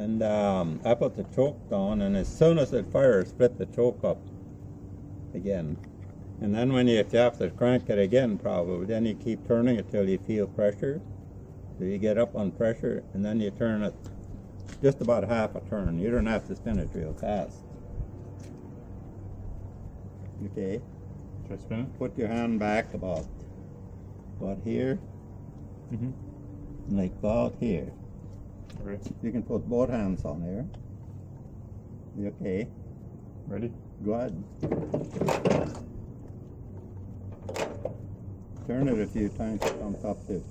And um, I put the choke down, and as soon as it fires, split the choke up again. And then when you, if you have to crank it again, probably, then you keep turning it till you feel pressure. So you get up on pressure, and then you turn it just about half a turn. You don't have to spin it real fast. Okay, Should I spin it? put your hand back about, about here, Mm-hmm. like about here. You can put both hands on there. You Okay, Ready? go ahead. Turn it a few times, it comes up to